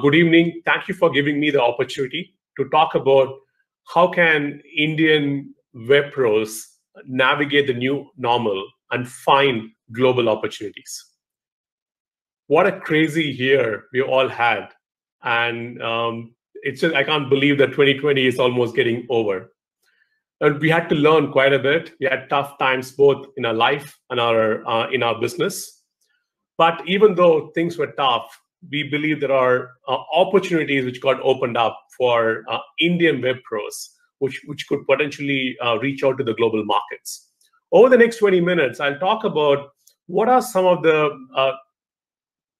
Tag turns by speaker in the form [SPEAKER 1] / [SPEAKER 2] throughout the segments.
[SPEAKER 1] good evening. Thank you for giving me the opportunity to talk about how can Indian web pros navigate the new normal and find global opportunities. What a crazy year we all had. And um, it's just, I can't believe that 2020 is almost getting over. And we had to learn quite a bit. We had tough times both in our life and our uh, in our business. But even though things were tough, we believe there are uh, opportunities which got opened up for uh, Indian web pros, which, which could potentially uh, reach out to the global markets. Over the next 20 minutes, I'll talk about what are some of the uh,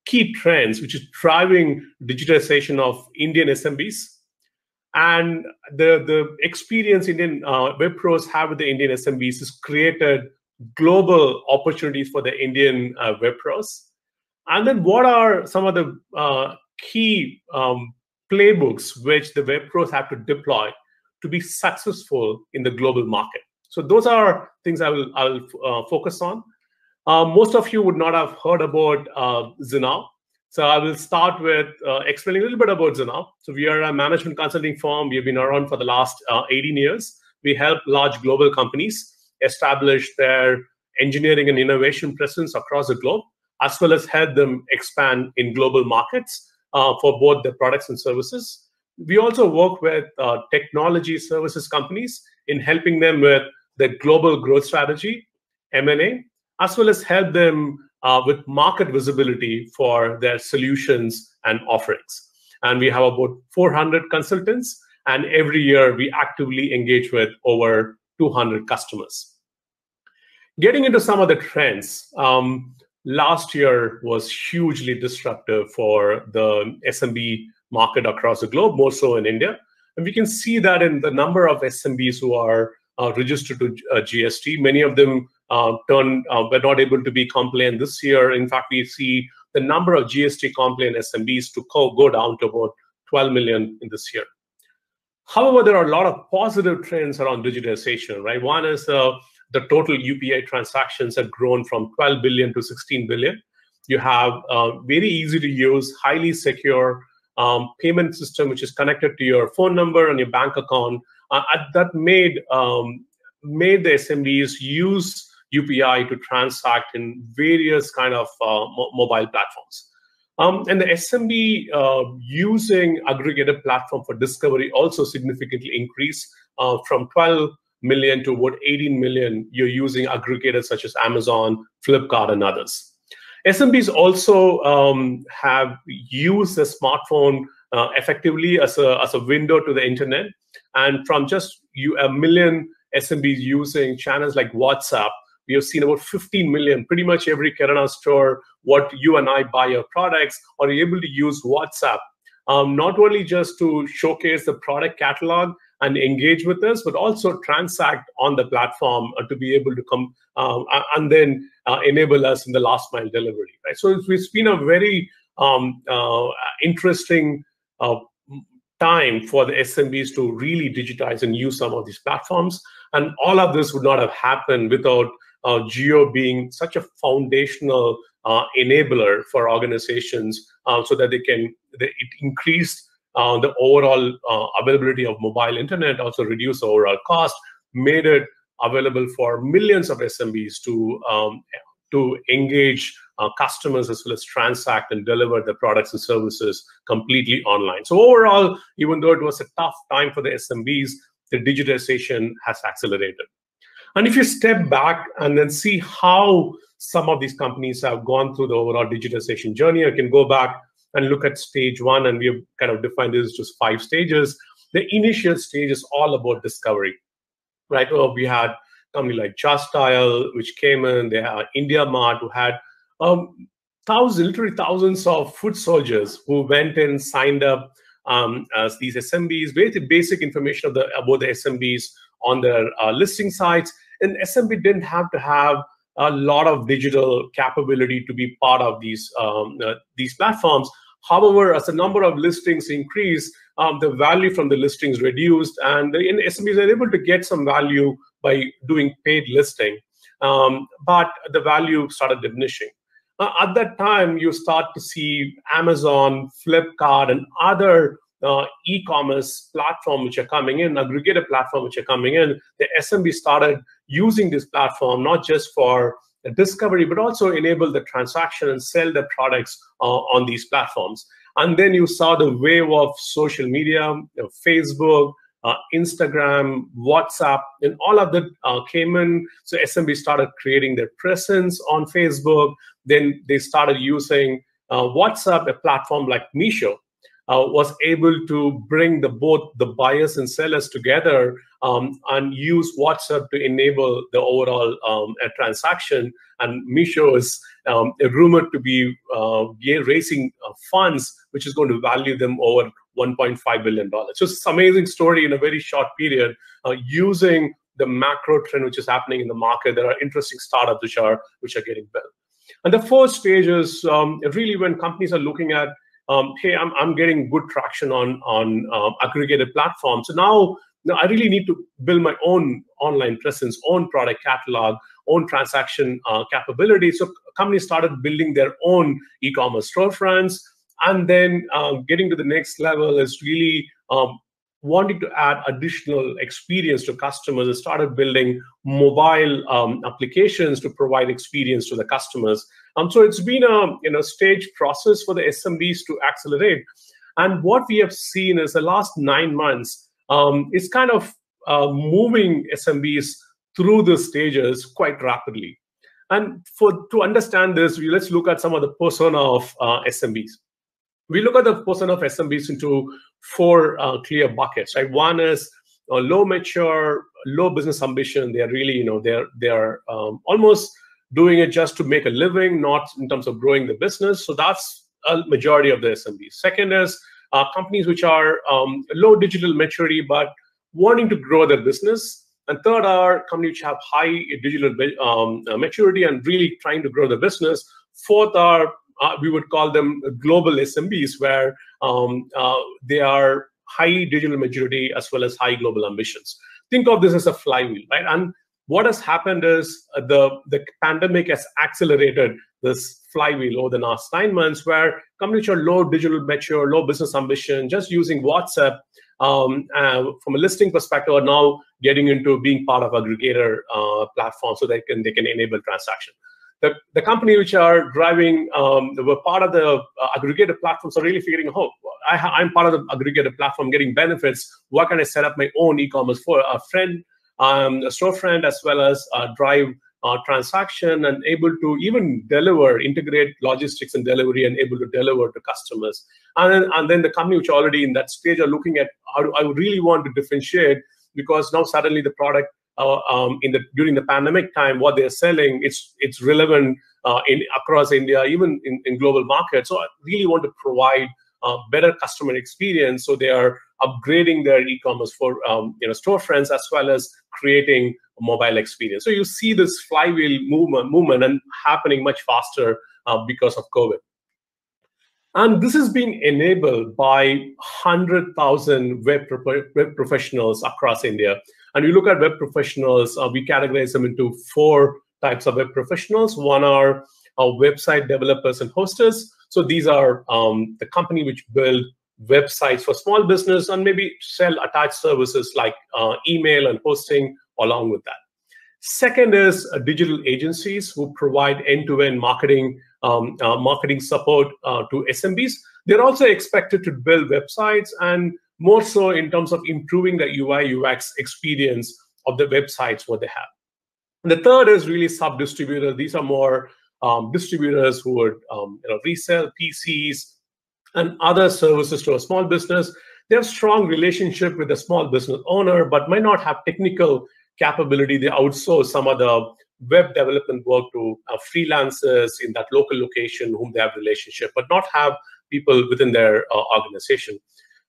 [SPEAKER 1] key trends which is driving digitization of Indian SMBs and the, the experience Indian uh, web pros have with the Indian SMBs has created global opportunities for the Indian uh, web pros. And then what are some of the uh, key um, playbooks which the web pros have to deploy to be successful in the global market? So those are things I will I'll uh, focus on. Uh, most of you would not have heard about uh, Zinnov. So I will start with uh, explaining a little bit about Zinnov. So we are a management consulting firm. We have been around for the last uh, 18 years. We help large global companies establish their engineering and innovation presence across the globe as well as help them expand in global markets uh, for both their products and services. We also work with uh, technology services companies in helping them with their global growth strategy, M&A, as well as help them uh, with market visibility for their solutions and offerings. And we have about 400 consultants, and every year we actively engage with over 200 customers. Getting into some of the trends, um, last year was hugely disruptive for the SMB market across the globe, more so in India. And we can see that in the number of SMBs who are uh, registered to uh, GST. Many of them uh, turn uh, were not able to be compliant this year. In fact, we see the number of GST compliant SMBs to go, go down to about 12 million in this year. However, there are a lot of positive trends around digitization, right? One is uh, the total UPI transactions have grown from 12 billion to 16 billion. You have a very easy to use, highly secure um, payment system which is connected to your phone number and your bank account. Uh, that made um, made the SMBs use UPI to transact in various kind of uh, mo mobile platforms. Um, and the SMB uh, using aggregated platform for discovery also significantly increased uh, from 12 million to about 18 million you're using aggregators such as Amazon, Flipkart, and others. SMBs also um, have used the smartphone uh, effectively as a, as a window to the internet. And from just you, a million SMBs using channels like WhatsApp, we have seen about 15 million, pretty much every Kirana store, what you and I buy your products, are able to use WhatsApp, um, not only just to showcase the product catalog, and engage with us, but also transact on the platform uh, to be able to come um, and then uh, enable us in the last mile delivery. Right. So it's, it's been a very um, uh, interesting uh, time for the SMBs to really digitize and use some of these platforms. And all of this would not have happened without uh, Jio being such a foundational uh, enabler for organizations so that they can, they, it increased uh, the overall uh, availability of mobile internet also reduced overall cost, made it available for millions of SMBs to um, to engage uh, customers as well as transact and deliver the products and services completely online. So overall, even though it was a tough time for the SMBs, the digitization has accelerated. And if you step back and then see how some of these companies have gone through the overall digitization journey, I can go back and look at stage one, and we have kind of defined this as just five stages. The initial stage is all about discovery, right? Well, we had company like Dial, which came in. They had India Mart, who had um, thousands, literally thousands of foot soldiers who went and signed up um, as these SMBs, very basic information of the, about the SMBs on their uh, listing sites. And SMB didn't have to have a lot of digital capability to be part of these um, uh, these platforms. However, as the number of listings increase, um, the value from the listings reduced, and the SMBs are able to get some value by doing paid listing. Um, but the value started diminishing. uh, at that time, you start to see Amazon, Flipkart, and other uh, e-commerce platform which are coming in, aggregator platform which are coming in. The SMB started using this platform not just for discovery, but also enable the transaction and sell their products uh, on these platforms. And then you saw the wave of social media, you know, Facebook, uh, Instagram, WhatsApp, and all of that uh, came in. So SMB started creating their presence on Facebook. Then they started using uh, WhatsApp, a platform like Meesho, uh, was able to bring the both the buyers and sellers together um, and use WhatsApp to enable the overall um, transaction. And Meesho is um, rumored to be uh, raising uh, funds, which is going to value them over 1.5 billion dollars. So it's an amazing story in a very short period, uh, using the macro trend which is happening in the market. There are interesting startups which are which are getting built. And the fourth stage is um, really when companies are looking at um, hey, I'm, I'm getting good traction on on um, aggregated platforms. So now, now I really need to build my own online presence, own product catalog, own transaction uh, capability. So companies started building their own e-commerce storefronts, and then uh, getting to the next level is really um, wanting to add additional experience to customers and started building mobile um, applications to provide experience to the customers. Um, so it's been a you know stage process for the SMBs to accelerate. And what we have seen is the last nine months um, is kind of uh, moving SMBs through the stages quite rapidly. And for to understand this, we, let's look at some of the persona of uh, SMBs. We look at the persona of SMBs into four uh, clear buckets. Right, one is uh, low mature, low business ambition. They are really, you know, they're they're um, almost doing it just to make a living, not in terms of growing the business. So that's a majority of the SMBs. Second is uh, companies which are um, low digital maturity but wanting to grow their business. And third are companies which have high digital um, uh, maturity and really trying to grow the business. Fourth are uh, we would call them global SMBs, where um, uh, they are high digital maturity as well as high global ambitions. Think of this as a flywheel, right? And what has happened is uh, the the pandemic has accelerated this flywheel over the last nine months, where companies are low digital mature, low business ambition, just using WhatsApp um, uh, from a listing perspective, are now getting into being part of aggregator uh, platform so they can they can enable transaction. The, the company which are driving, um, were part of the uh, aggregator platforms are really figuring out, oh, I, am part of the aggregator platform getting benefits. What can I set up my own e-commerce for? A friend um, a storefront as well as uh, drive uh, transaction and able to even deliver, integrate logistics and delivery and able to deliver to customers. And then, and then the company which already in that stage are looking at how I really want to differentiate because now suddenly the product uh, um, in the during the pandemic time, what they're selling, it's it's relevant uh, in across India, even in, in global markets. So I really want to provide uh, better customer experience. So they are upgrading their e-commerce for um, you know storefronts as well as creating a mobile experience. So you see this flywheel movement, movement and happening much faster uh, because of COVID. And this is being enabled by 100,000 web, pro- web professionals across India. And you look at web professionals, uh, we categorize them into four types of web professionals. One are uh, website developers and hosters. So these are um, the company which build websites for small business and maybe sell attached services like uh, email and hosting along with that. Second is uh, digital agencies who provide end-to-end marketing um, uh, marketing support uh, to SMBs. They're also expected to build websites and more so in terms of improving the UI UX experience of the websites what they have. And the third is really sub-distributors. These are more um, distributors who would um, you know, resell PCs and other services to a small business. They have strong relationship with the small business owner, but might not have technical capability. They outsource some of the web development work to uh, freelancers in that local location whom they have relationship, but not have people within their uh, organization.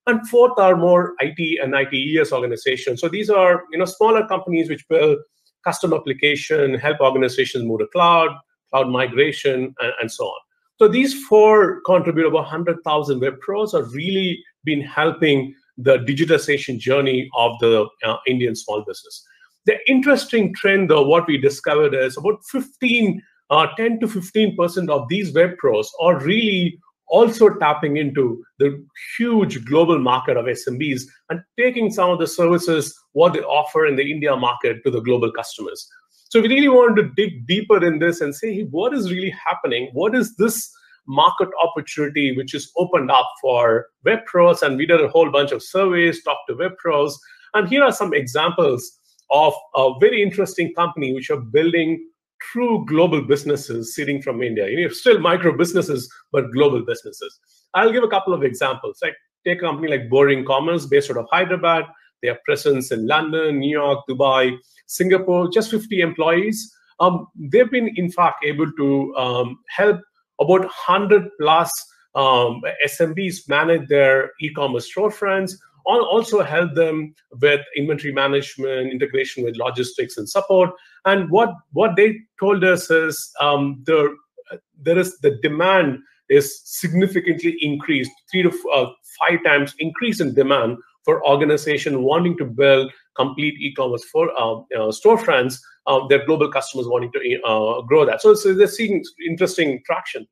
[SPEAKER 1] And fourth are more IT and ITES organizations. So these are you know smaller companies which build custom application, help organizations move to cloud, cloud migration, and, and so on. So these four contribute about 100,000 web pros are really been helping the digitization journey of the uh, Indian small business. The interesting trend, though, what we discovered is about 15 uh, 10 to 15% of these web pros are really also tapping into the huge global market of SMBs and taking some of the services what they offer in the India market to the global customers. So we really wanted to dig deeper in this and say, hey, what is really happening? What is this market opportunity which is opened up for web pros? And we did a whole bunch of surveys, talked to web pros. And here are some examples of a very interesting company which are building true global businesses sitting from India. You know, still micro businesses, but global businesses. I'll give a couple of examples. Like take a company like Boring Commerce, based out of Hyderabad. Have presence in London, New York, Dubai, Singapore, just 50 employees. Um, they've been, in fact, able to um, help about 100 plus um, SMBs manage their e-commerce storefronts, also help them with inventory management, integration with logistics and support. And what what they told us is um, the there is the demand is significantly increased, three to uh, five times increase in demand for organization wanting to build complete e-commerce for uh, uh, storefronts. Uh, their global customers wanting to uh, grow that. So, so they're seeing interesting traction.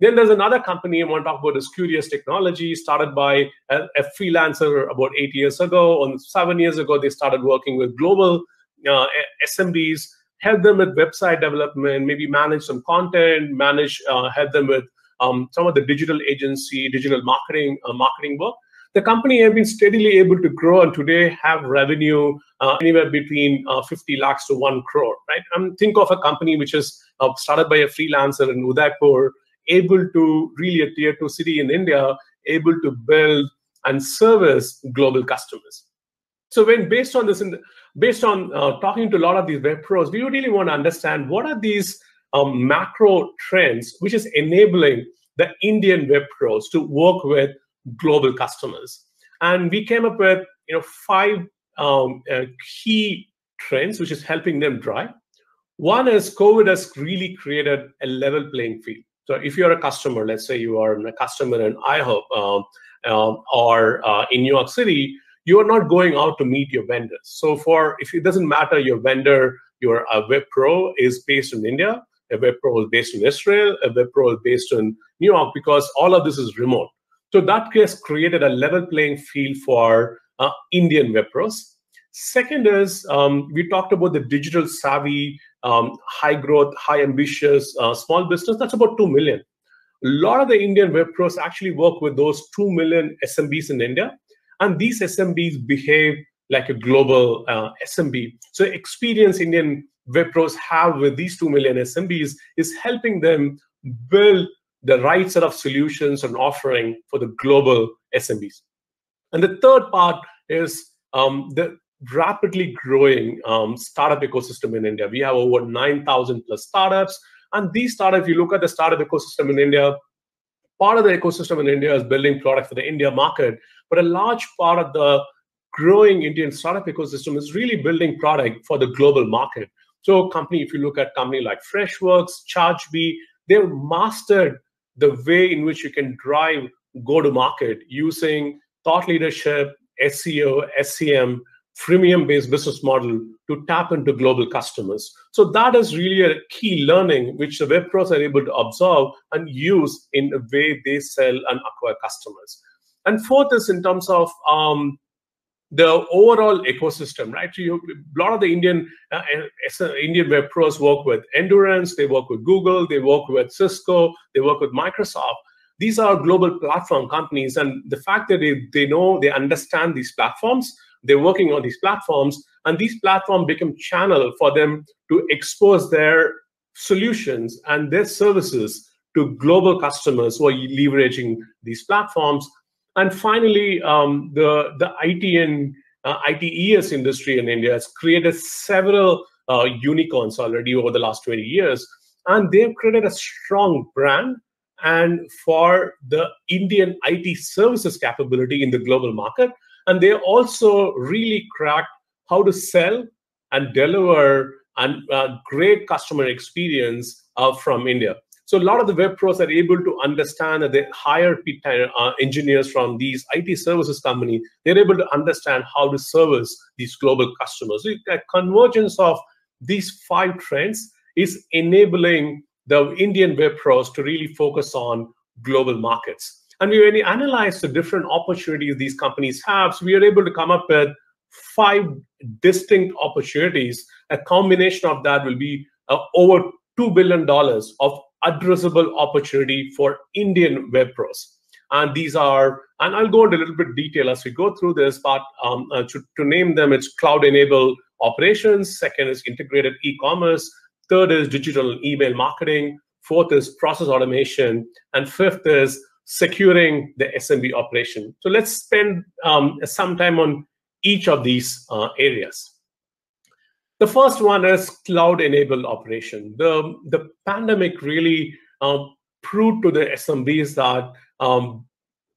[SPEAKER 1] Then there's another company I want to talk about is Curious Technology, started by a, a freelancer about eight years ago. And seven years ago, they started working with global uh, SMBs, help them with website development, maybe manage some content, manage, uh, help them with um, some of the digital agency, digital marketing, uh, marketing work. The company has been steadily able to grow and today have revenue uh, anywhere between uh, 50 lakhs to 1 crore, right? Um, think of a company which is uh, started by a freelancer in Udaipur, able to really a tier two city in India, able to build and service global customers. So when based on this, in the, based on uh, talking to a lot of these web pros, we really want to understand what are these um, macro trends which is enabling the Indian web pros to work with global customers. And we came up with you know five um, uh, key trends which is helping them drive. One is COVID has really created a level playing field. So if you're a customer, let's say you are a customer in IHOP um, uh, or uh, in New York City, you are not going out to meet your vendors. So for if it doesn't matter your vendor, your a web pro is based in India, a web pro is based in Israel, a web pro is based in New York, because all of this is remote. So that has created a level playing field for uh, Indian web pros. Second is um, we talked about the digital savvy um, high growth, high ambitious uh, small business, that's about 2 million. A lot of the Indian web pros actually work with those 2 million SMBs in India. And these SMBs behave like a global uh, SMB. So experience Indian web pros have with these 2 million SMBs is helping them build the right set of solutions and offering for the global SMBs. And the third part is um, the rapidly growing um, startup ecosystem in India. We have over 9,000 plus startups. And these startups, if you look at the startup ecosystem in India, part of the ecosystem in India is building products for the India market. But a large part of the growing Indian startup ecosystem is really building product for the global market. So company, if you look at company like Freshworks, ChargeBee, they've mastered the way in which you can drive go-to-market using thought leadership, SEO, SEM, freemium based business model to tap into global customers. So that is really a key learning which the web pros are able to observe and use in the way they sell and acquire customers. And fourth is in terms of um, the overall ecosystem, right? So you, a lot of the Indian uh, uh Indian web pros work with Endurance, they work with Google, they work with Cisco, they work with Microsoft. These are global platform companies, and the fact that they, they know, they understand these platforms they're working on these platforms, and these platforms become channel for them to expose their solutions and their services to global customers who are leveraging these platforms. And finally, um, the the IT and uh, ITES industry in India has created several uh, unicorns already over the last 20 years, and they've created a strong brand and for the Indian IT services capability in the global market. And they also really cracked how to sell and deliver a uh, great customer experience uh, from India. So a lot of the web pros are able to understand that they hire uh, engineers from these IT services company. They're able to understand how to service these global customers. So a convergence of these five trends is enabling the Indian web pros to really focus on global markets. And we really analyzed the different opportunities these companies have. So we are able to come up with five distinct opportunities. A combination of that will be uh, over $2 billion of addressable opportunity for Indian web pros. And these are, and I'll go into a little bit detail as we go through this, but um, uh, to, to name them, it's cloud-enabled operations. Second is integrated e-commerce. Third is digital email marketing. Fourth is process automation. And fifth is securing the SMB operation. So let's spend um, some time on each of these uh, areas. The first one is cloud-enabled operation. The, the pandemic really um, proved to the SMBs that um,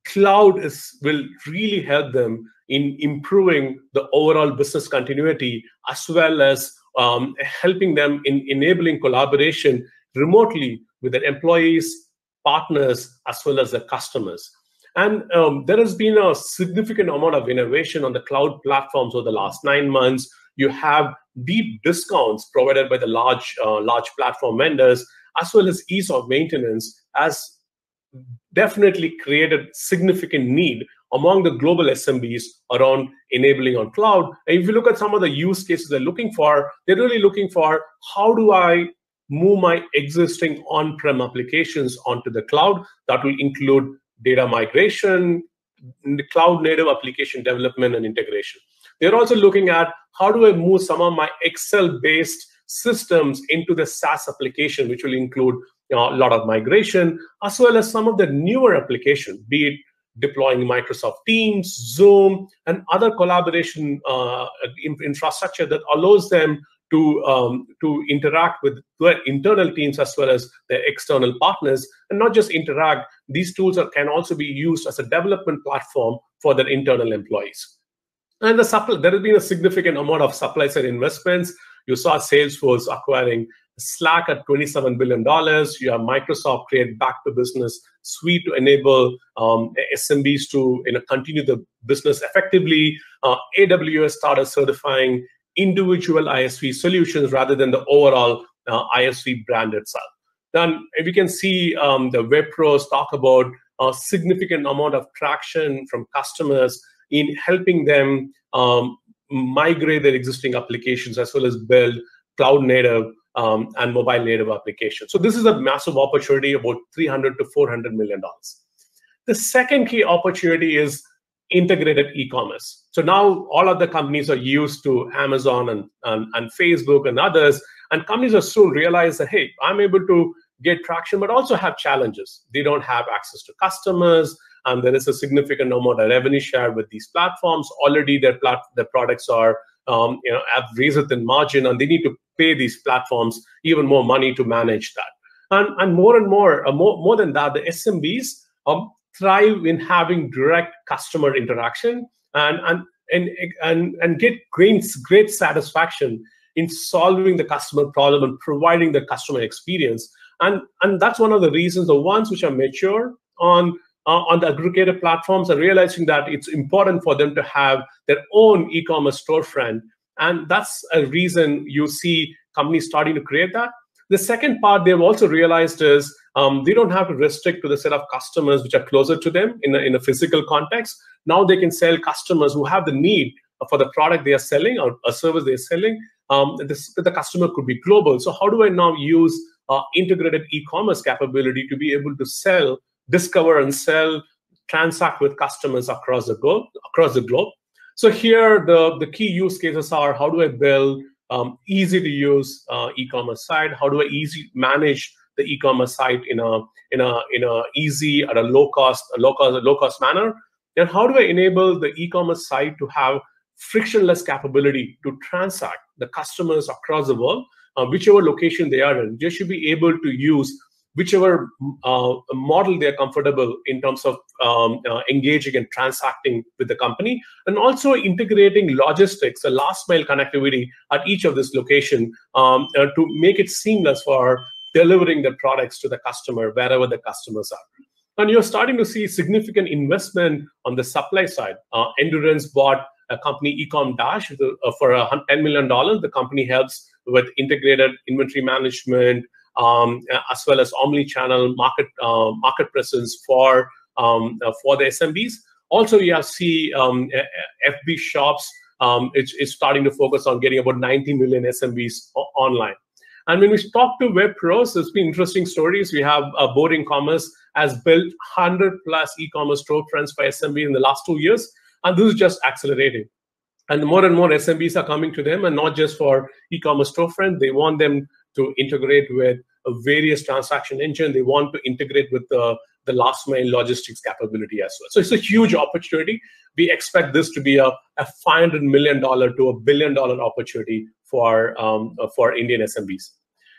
[SPEAKER 1] cloud is will really help them in improving the overall business continuity as well as um, helping them in enabling collaboration remotely with their employees, partners, as well as their customers. And um, there has been a significant amount of innovation on the cloud platforms over the last nine months. You have deep discounts provided by the large, uh, large platform vendors, as well as ease of maintenance, has definitely created significant need among the global SMBs around enabling on cloud. And if you look at some of the use cases they're looking for, they're really looking for how do I move my existing on-prem applications onto the cloud? That will include data migration, cloud native application development and integration. They're also looking at how do I move some of my Excel based systems into the SaaS application, which will include you know, a lot of migration, as well as some of the newer applications, be it deploying Microsoft Teams, Zoom, and other collaboration uh, infrastructure that allows them to um, to interact with their internal teams as well as their external partners, and not just interact. These tools are, can also be used as a development platform for their internal employees. And the supply, there has been a significant amount of supply side investments. You saw Salesforce acquiring Slack at $27 billion. You have Microsoft create back to business suite to enable um, SMBs to you know, continue the business effectively. Uh, AWS started certifying individual ISV solutions rather than the overall uh, ISV brand itself. Then we can see um, the web pros talk about a significant amount of traction from customers in helping them um, migrate their existing applications as well as build cloud native um, and mobile native applications. So this is a massive opportunity, about 300 to 400 million dollars. The second key opportunity is integrated e-commerce. So now all of the companies are used to Amazon and, and, and Facebook and others, and companies are soon realize that, hey, I'm able to get traction, but also have challenges. They don't have access to customers, and there is a significant amount of revenue share with these platforms. Already their, plat- their products are um, you know, have razor thin margin, and they need to pay these platforms even more money to manage that. And, and more and more, uh, more, more than that, the SMBs um, thrive in having direct customer interaction and, and, and, and, and get great, great satisfaction in solving the customer problem and providing the customer experience. And, and that's one of the reasons the ones which are mature on uh, on the aggregator platforms are realizing that it's important for them to have their own e-commerce storefront. And that's a reason you see companies starting to create that. The second part they've also realized is um, they don't have to restrict to the set of customers which are closer to them in a, in a physical context. Now they can sell customers who have the need for the product they are selling or a service they are selling. Um, this, the customer could be global. So how do i now use uh, integrated e-commerce capability to be able to sell discover and sell, transact with customers across the globe. Across the globe. So here, the, the key use cases are how do I build um, easy to use uh, e-commerce site? How do I easy manage the e-commerce site in a in a in a easy at a low cost a low cost a low cost manner? Then how do I enable the e-commerce site to have frictionless capability to transact the customers across the world, uh, whichever location they are in? They should be able to use whichever uh, model they're comfortable in terms of um, uh, engaging and transacting with the company, and also integrating logistics, a last mile connectivity at each of this location um, uh, to make it seamless for delivering the products to the customer wherever the customers are. And you're starting to see significant investment on the supply side. Endurance bought a company, Ecom Dash, uh, for $10 million. The company helps with integrated inventory management, um, as well as omni-channel market uh, market presence for um, uh, for the SMBs. Also, you have see um, FB shops. Um, it's, it's starting to focus on getting about 90 million SMBs online. And when we talk to web pros, there's been interesting stories. We have uh, Boring Commerce has built 100 plus e-commerce storefronts for SMB in the last two years, and this is just accelerating. And more and more SMBs are coming to them, and not just for e-commerce storefront. They want them to integrate with a various transaction engine. They want to integrate with the, the last mile logistics capability as well. So it's a huge opportunity. We expect this to be a, a $500 million to a billion dollar opportunity for, um, for Indian SMBs.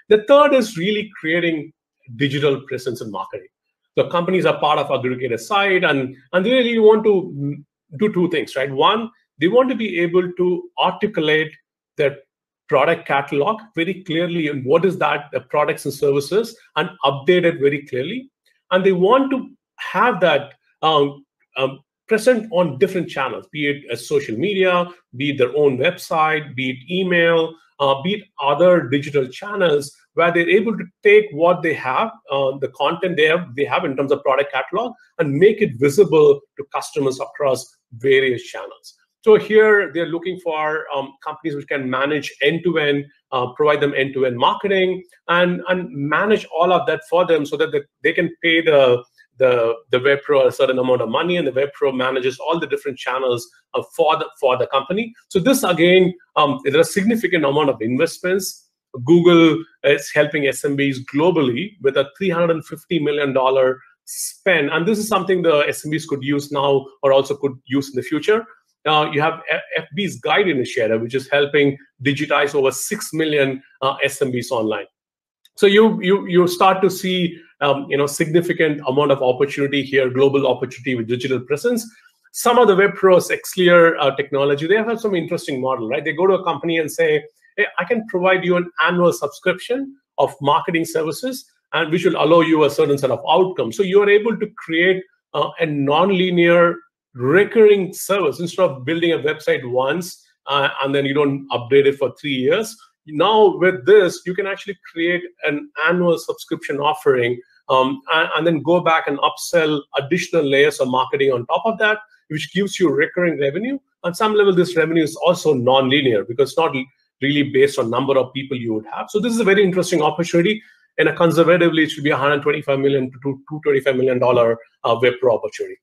[SPEAKER 1] The third is really creating digital presence and marketing. So companies are part of aggregator side and, and they really want to do two things, right? One, they want to be able to articulate their product catalog very clearly and what is that the products and services and update it very clearly. And they want to have that um, um, present on different channels be it a social media be it their own website be it email uh, be it other digital channels where they're able to take what they have uh, the content they have they have in terms of product catalog and make it visible to customers across various channels so here they're looking for um, companies which can manage end-to-end, uh, provide them end-to-end marketing, and and manage all of that for them, so that they, they can pay the the the web pro a certain amount of money, and the web pro manages all the different channels uh, for the for the company. So this again, um, there's a significant amount of investments. Google is helping SMBs globally with a 350 million dollar spend, and this is something the SMBs could use now or also could use in the future. Uh, you have FB's Guide Initiative, which is helping digitize over 6 million uh, SMBs online. So you, you, you start to see um, you know, significant amount of opportunity here, global opportunity with digital presence. Some of the web pros, Xclear uh, technology, they have some interesting model, right? They go to a company and say, hey, I can provide you an annual subscription of marketing services, and which will allow you a certain set of outcomes. So you are able to create uh, a non-linear recurring service instead of building a website once uh, and then you don't update it for three years. Now with this, you can actually create an annual subscription offering um, and, and, then go back and upsell additional layers of marketing on top of that, which gives you recurring revenue. On some level, this revenue is also non-linear because it's not really based on number of people you would have. So this is a very interesting opportunity. And a conservatively, it should be 125 million to 225 million dollar uh, opportunity.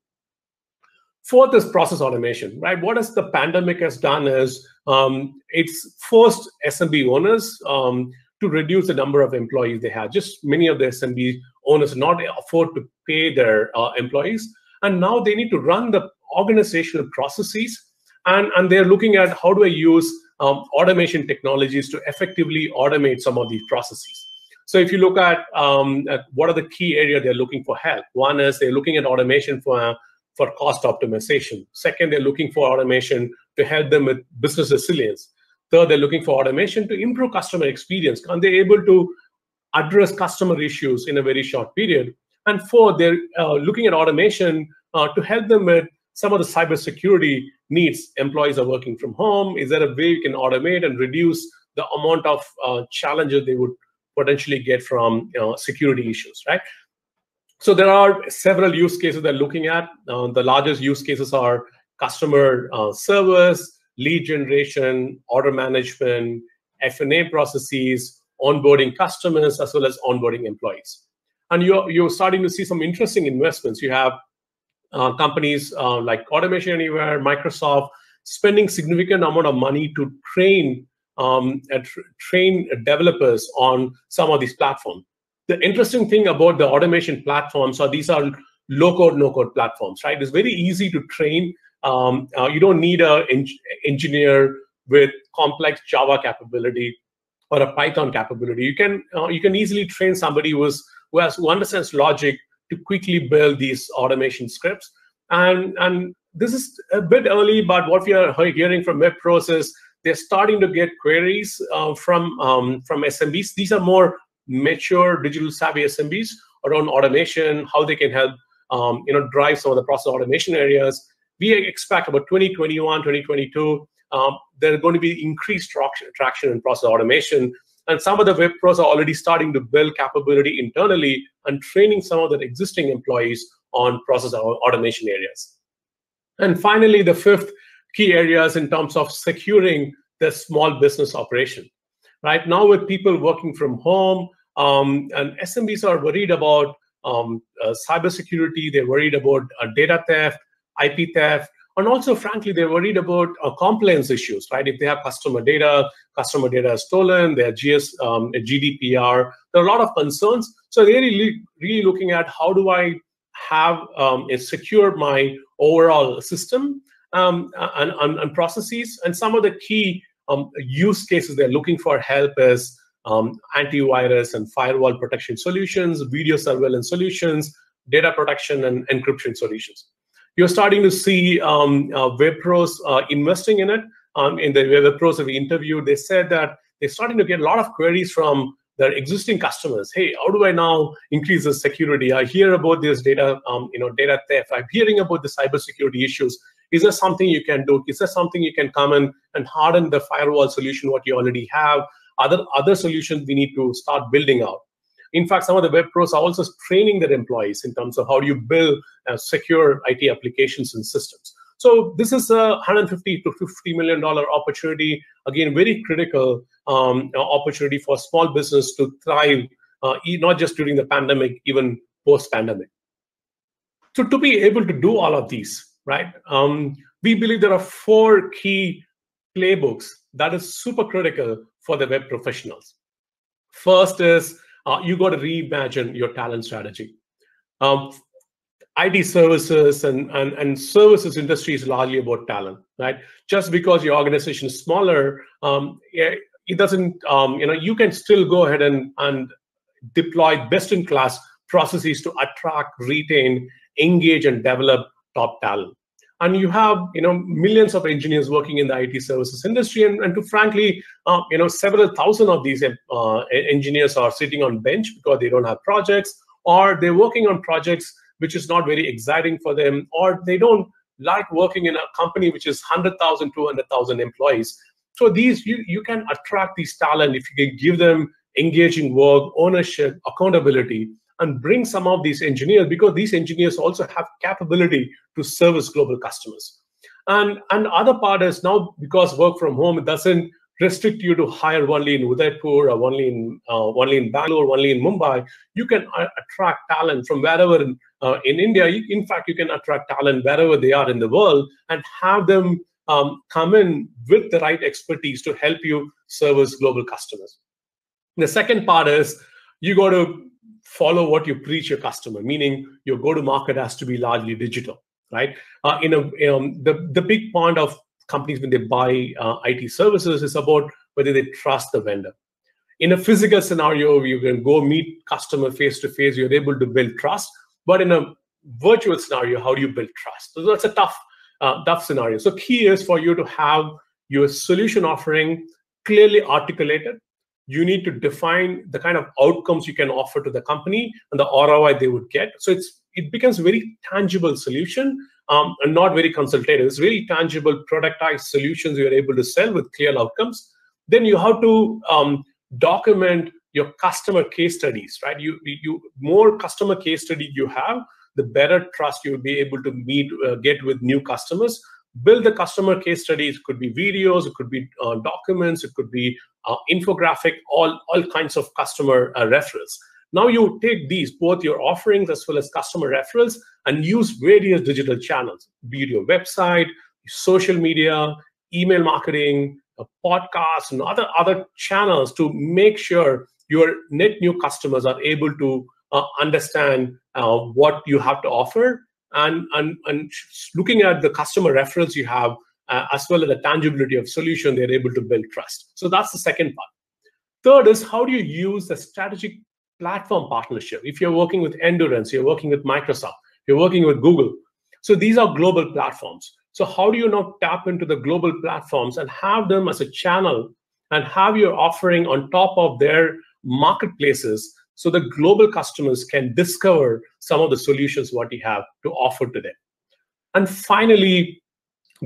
[SPEAKER 1] Fourth is process automation, right? What has the pandemic has done is um, it's forced SMB owners um, to reduce the number of employees they have. Just many of the SMB owners not afford to pay their uh, employees, and now they need to run the organizational processes, and and they're looking at how do I use um, automation technologies to effectively automate some of these processes. So if you look at, um, at what are the key areas they're looking for help, one is they're looking at automation for for cost optimization. Second, they're looking for automation to help them with business resilience. Third, they're looking for automation to improve customer experience. Are they able to address customer issues in a very short period? And fourth, they're uh, looking at automation uh, to help them with some of the cybersecurity needs. Employees are working from home. Is there a way you can automate and reduce the amount of uh, challenges they would potentially get from you know, security issues, right? So there are several use cases they're looking at. Uh, the largest use cases are customer uh, service, lead generation, order management, F&A processes, onboarding customers, as well as onboarding employees. And you're, you're starting to see some interesting investments. You have uh, companies uh, like Automation Anywhere, Microsoft, spending significant amount of money to train um, train developers on some of these platforms the interesting thing about the automation platforms are these are low code, no code platforms, right? It's very easy to train. Um, uh, you don't need an en engineer with complex Java capability or a Python capability. You can uh, you can easily train somebody who, is, who has who understands logic to quickly build these automation scripts. And and this is a bit early, but what we are hearing from web pros is they're starting to get queries uh, from um, from SMBs. These are more mature digital savvy SMBs around automation, how they can help um, you know drive some of the process automation areas. We expect about 2021, 2022, um, there are going to be increased traction, traction in process automation. And some of the web pros are already starting to build capability internally and training some of their existing employees on process automation areas. And finally, the fifth key areas in terms of securing the small business operation. Right now, with people working from home, um, and SMBs are worried about um, uh, cybersecurity, they're worried about uh, data theft, IP theft, and also, frankly, they're worried about uh, compliance issues, right? If they have customer data, customer data is stolen, their GS, um, GDPR, there are a lot of concerns. So they're really, really looking at how do I have um, secure my overall system um, and, and, and, processes. And some of the key um, use cases they're looking for help is um, antivirus and firewall protection solutions, video surveillance solutions, data protection, and encryption solutions. You're starting to see um, uh, web pros uh, investing in it. Um, in the web pros that we interviewed, they said that they're starting to get a lot of queries from their existing customers. Hey, how do I now increase the security? I hear about this data, um, you know, data theft. I'm hearing about the cybersecurity issues. Is there something you can do? Is there something you can come in and harden the firewall solution what you already have? Other other solutions we need to start building out. In fact, some of the web pros are also training their employees in terms of how do you build uh, secure IT applications and systems. So this is a 150 to 50 million dollar opportunity. Again, very critical um, opportunity for small business to thrive, uh, not just during the pandemic, even post-pandemic. So to be able to do all of these, right? Um, we believe there are four key playbooks that is super critical for the web professionals. First is uh, you got to reimagine your talent strategy. Um, IT services and, and, and services industry is largely about talent, right? Just because your organization is smaller, um, it doesn't, um, you know, you can still go ahead and, and deploy best-in-class processes to attract, retain, engage, and develop top talent and you have you know millions of engineers working in the IT services industry, and, and to frankly, uh, you know, several thousand of these uh, engineers are sitting on bench because they don't have projects, or they're working on projects which is not very exciting for them, or they don't like working in a company which is 100,000, 200,000 employees. So these you, you can attract these talent if you can give them engaging work, ownership, accountability, and bring some of these engineers because these engineers also have capability to service global customers. And, and other part is now because work from home it doesn't restrict you to hire only in Udaipur or only in uh, only in Bangalore, only in Mumbai. You can uh, attract talent from wherever in, uh, in India. In fact, you can attract talent wherever they are in the world and have them um, come in with the right expertise to help you service global customers. The second part is you got to follow what you preach your customer, meaning your go-to-market has to be largely digital, right? Uh, in a um, the the big point of companies when they buy uh, IT services is about whether they trust the vendor. In a physical scenario, you can go meet customer face to face. You're able to build trust, but in a virtual scenario, how do you build trust? So that's a tough, uh, tough scenario. So key is for you to have your solution offering clearly articulated you need to define the kind of outcomes you can offer to the company and the ROI they would get. So it's it becomes a very tangible solution um, and not very consultative. It's really tangible, productized solutions you're able to sell with clear outcomes. Then you have to um, document your customer case studies, right? You you more customer case study you have, the better trust you'll be able to meet uh, get with new customers build the customer case studies. It could be videos, it could be uh, documents, it could be uh, infographic, all, all kinds of customer uh, referrals. Now you take these, both your offerings as well as customer referrals, and use various digital channels, be it your website, social media, email marketing, podcasts, and other, other channels to make sure your net new customers are able to uh, understand uh, what you have to offer and, and, and looking at the customer reference you have, uh, as well as the tangibility of solution, they're able to build trust. So that's the second part. Third is how do you use the strategic platform partnership? If you're working with Endurance, you're working with Microsoft, you're working with Google. So these are global platforms. So how do you now tap into the global platforms and have them as a channel and have your offering on top of their marketplaces so the global customers can discover some of the solutions what we have to offer to them. And finally,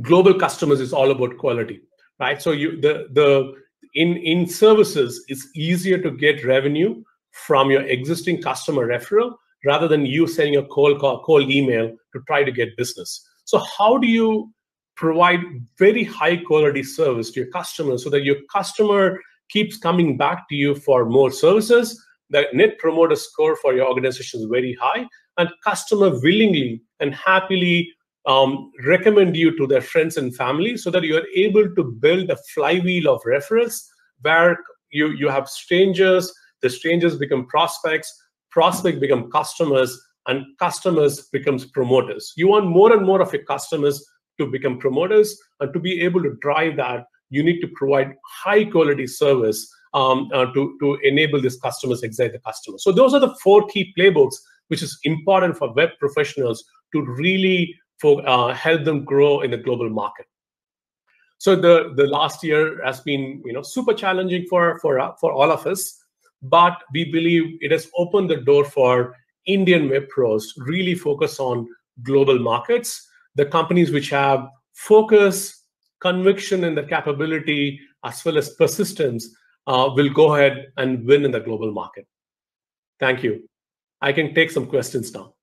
[SPEAKER 1] global customers is all about quality. right? So you the the in in services, it's easier to get revenue from your existing customer referral rather than you sending a cold call, cold email to try to get business. So how do you provide very high quality service to your customers so that your customer keeps coming back to you for more services? The net promoter score for your organization is very high, and customer willingly and happily um, recommend you to their friends and family so that you are able to build a flywheel of referrals where you, you have strangers, the strangers become prospects, prospects become customers, and customers becomes promoters. You want more and more of your customers to become promoters, and to be able to drive that, you need to provide high quality service um, uh, to, to enable these customers, excite the customers. So those are the four key playbooks, which is important for web professionals to really for, uh, help them grow in the global market. So the, the last year has been you know super challenging for for uh, for all of us, but we believe it has opened the door for Indian web pros really focus on global markets. The companies which have focus, conviction, and the capability as well as persistence will go ahead and win in the global market. Thank you. I can take some questions now.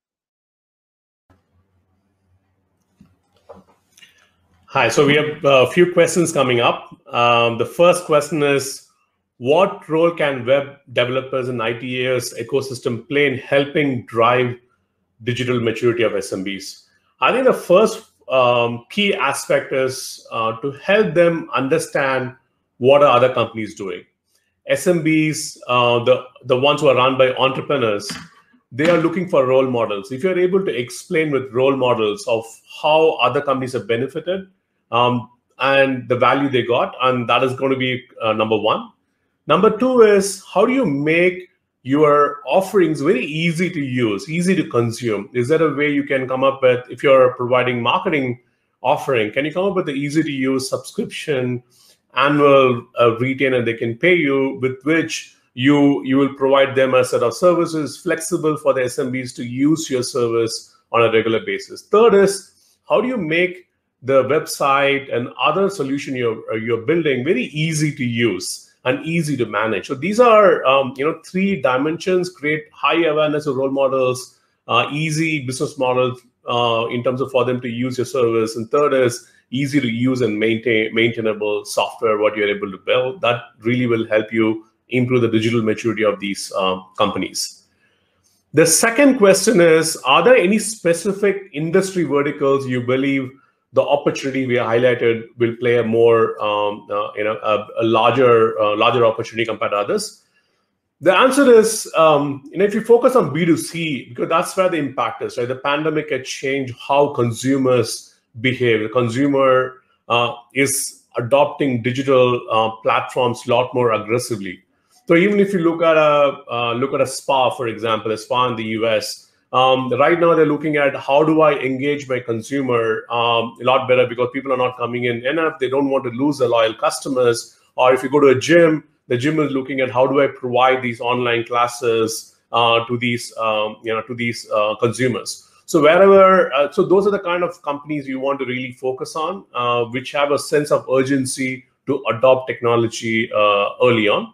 [SPEAKER 1] Hi, so we have a few questions coming up. Um, the first question is, what role can web developers and ITAs ecosystem play in helping drive digital maturity of SMBs? I think the first um, key aspect is uh, to help them understand what are other companies doing. SMBs, uh, the the ones who are run by entrepreneurs, they are looking for role models. If you're able to explain with role models of how other companies have benefited, um, and the value they got. And that is going to be uh, number one. Number two is how do you make your offerings very easy to use, easy to consume? Is there a way you can come up with, if you're providing marketing offering, can you come up with the easy to use subscription, annual uh, retainer they can pay you, with which you you will provide them a set of services flexible for the SMBs to use your service on a regular basis. Third is how do you make the website and other solution you're, uh, you're building very easy to use and easy to manage. So these are um, you know three dimensions: create high awareness of role models, uh, easy business models uh, in terms of for them to use your service, and third is easy to use and maintain maintainable software. What you're able to build that really will help you improve the digital maturity of these uh, companies. The second question is: Are there any specific industry verticals you believe the opportunity we highlighted will play a more um, uh, you know a, a larger uh, larger opportunity compared to others the answer is um, you know if you focus on b2c because that's where the impact is right the pandemic had changed how consumers behave the consumer uh, is adopting digital uh, platforms a lot more aggressively so even if you look at a uh, look at a spa for example a spa in the us um, right now, they're looking at how do I engage my consumer um, a lot better because people are not coming in enough. They don't want to lose their loyal customers. Or if you go to a gym, the gym is looking at how do I provide these online classes uh, to these um, you know to these uh, consumers. So wherever, uh, so those are the kind of companies you want to really focus on, uh, which have a sense of urgency to adopt technology uh, early on.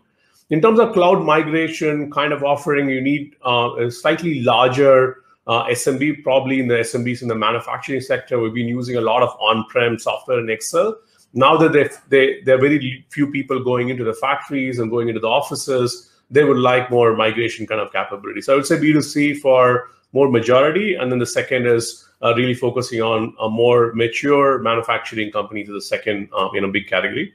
[SPEAKER 1] In terms of cloud migration kind of offering, you need uh, a slightly larger uh, SMB, probably in the SMBs in the manufacturing sector. We've been using a lot of on-prem software in Excel. Now that they they there are very few people going into the factories and going into the offices, they would like more migration kind of capabilities. So I would say B2C for more majority, and then the second is uh, really focusing on a more mature manufacturing company to the second uh, you know big category.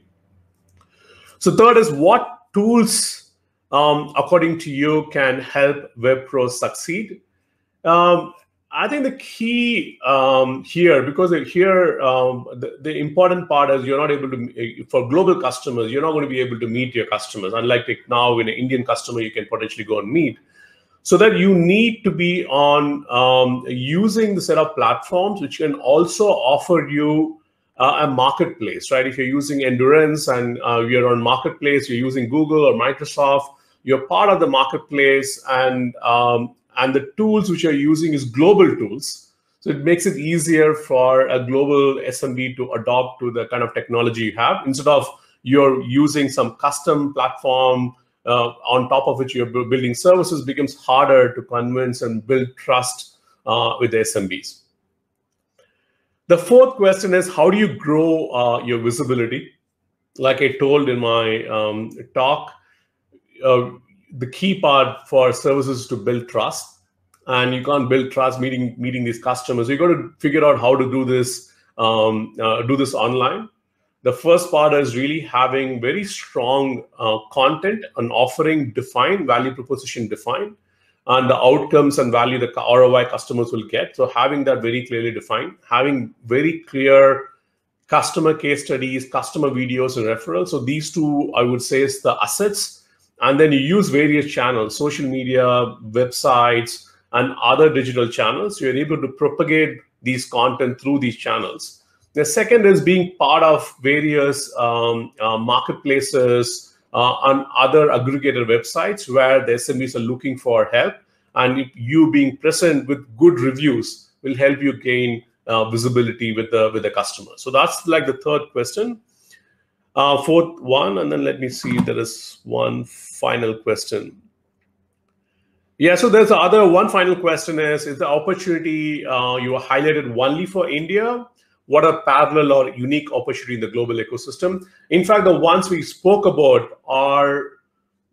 [SPEAKER 1] So third is what tools, um, according to you, can help web pros succeed? Um, I think the key um, here, because here um, the, the, important part is you're not able to, for global customers, you're not going to be able to meet your customers. Unlike now, in an Indian customer, you can potentially go and meet. So that you need to be on um, using the set of platforms which can also offer you uh, a marketplace, right? If you're using Endurance and uh, you're on marketplace, you're using Google or Microsoft, you're part of the marketplace, and um, and the tools which you're using is global tools. So it makes it easier for a global SMB to adopt to the kind of technology you have instead of you're using some custom platform uh, on top of which you're building services becomes harder to convince and build trust uh, with the SMBs. The fourth question is how do you grow uh, your visibility? Like I told in my um, talk, uh, the key part for services to build trust and you can't build trust meeting meeting these customers. You got to figure out how to do this um, uh, do this online. The first part is really having very strong uh, content and offering defined value proposition defined and the outcomes and value the ROI customers will get. So having that very clearly defined, having very clear customer case studies, customer videos, and referrals. So these two, I would say, is the assets. And then you use various channels, social media, websites, and other digital channels. You're able to propagate these content through these channels. The second is being part of various um, uh, marketplaces uh, and other aggregator websites where the SMBs are looking for help. And you being present with good reviews will help you gain uh, visibility with the with the customer. So that's like the third question. Uh, fourth one, and then let me see. There is one final question. Yeah, so there's the other one final question is, is the opportunity uh, you highlighted only for India? What are parallel or unique opportunity in the global ecosystem? In fact, the ones we spoke about are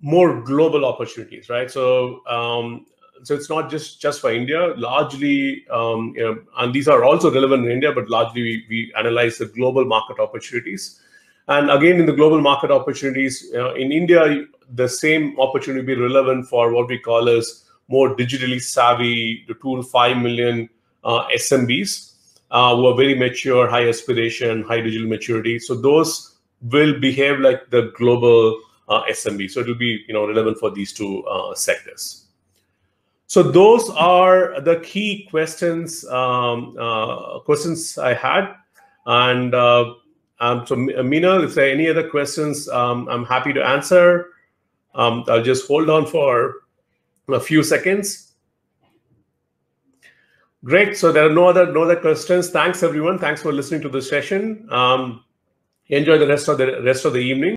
[SPEAKER 1] more global opportunities, right? So, um, so it's not just just for India. Largely, um, you know, and these are also relevant in India, but largely we, we analyze the global market opportunities. And again, in the global market opportunities in India, the same opportunity be relevant for what we call as more digitally savvy, the two to five million uh, SMBs uh, who are very mature, high aspiration, high digital maturity. So those will behave like the global uh, SMB. So it will be you know relevant for these two uh, sectors. So those are the key questions um, uh, questions I had, and uh, um, so Mina, if there are any other questions, um, I'm happy to answer. Um, I'll just hold on for a few seconds. Great. So there are no other no other questions. Thanks everyone. Thanks for listening to the session. Um, enjoy the rest of the rest of the evening.